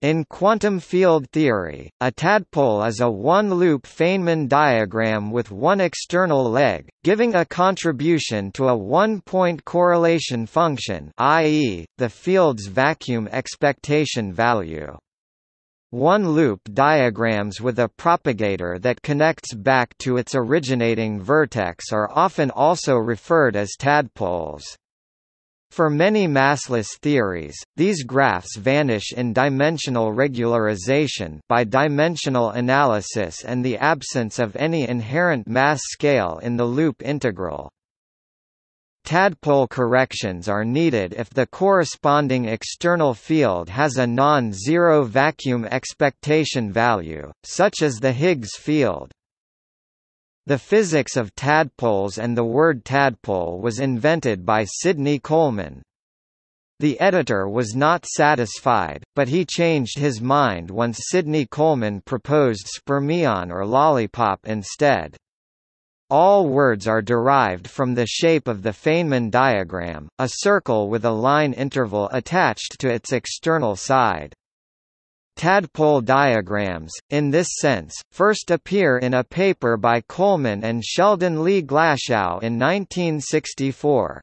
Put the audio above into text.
In quantum field theory, a tadpole is a one-loop Feynman diagram with one external leg, giving a contribution to a one-point correlation function i.e., the field's vacuum expectation value. One-loop diagrams with a propagator that connects back to its originating vertex are often also referred as tadpoles. For many massless theories, these graphs vanish in dimensional regularization by dimensional analysis and the absence of any inherent mass scale in the loop integral. Tadpole corrections are needed if the corresponding external field has a non-zero vacuum expectation value, such as the Higgs field. The physics of tadpoles and the word tadpole was invented by Sidney Coleman. The editor was not satisfied, but he changed his mind once Sidney Coleman proposed spermion or lollipop instead. All words are derived from the shape of the Feynman diagram, a circle with a line interval attached to its external side. Tadpole diagrams, in this sense, first appear in a paper by Coleman and Sheldon Lee Glashow in 1964.